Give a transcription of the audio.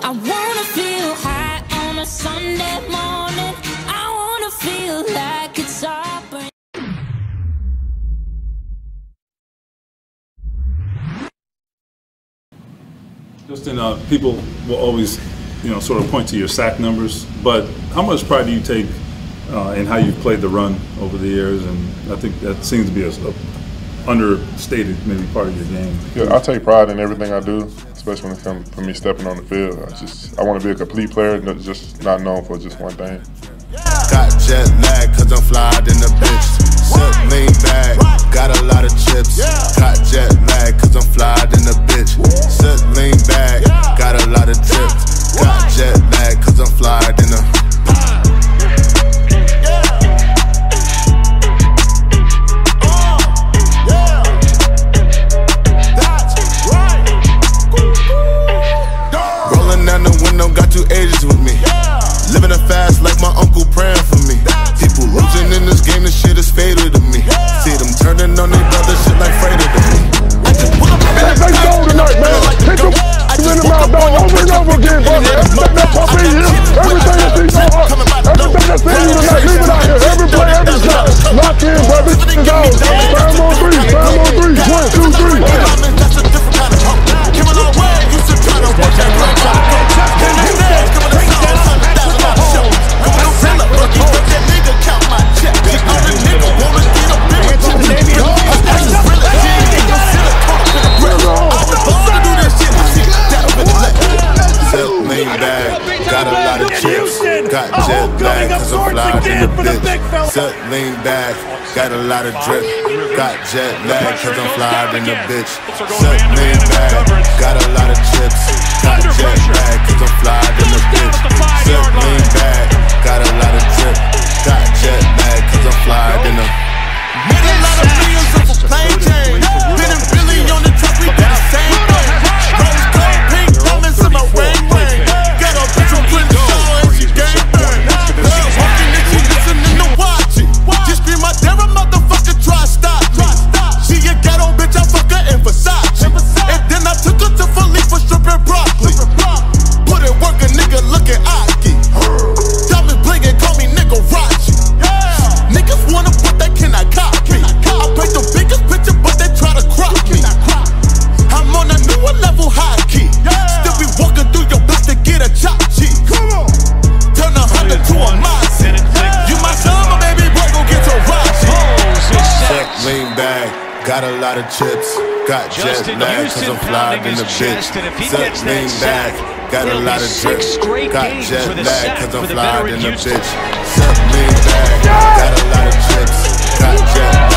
I wanna feel high on a Sunday morning. I wanna feel like it's. Justin, uh, people will always, you know, sort of point to your sack numbers, but how much pride do you take uh, in how you've played the run over the years? And I think that seems to be a, a understated maybe part of your game. Yeah, I take pride in everything I do especially when it comes for me stepping on the field. I just I want to be a complete player, just not known for just one thing. Got jet lag cause I'm flying in the bitch. Sip lot of chicks. Got jet lag, cause I'm flying in the bitch. Set lean back, got a lot of drip. Got jet lag, cause I'm flying in the bitch. Set lean back, got a lot of chips. Got Got a lot of chips, got jet lag, cause I'm flying in the bitch. Set me back, got a lot of chips, got jet lag, cause I'm flying in the bitch. Set me back, got a lot of chips, got jet lag.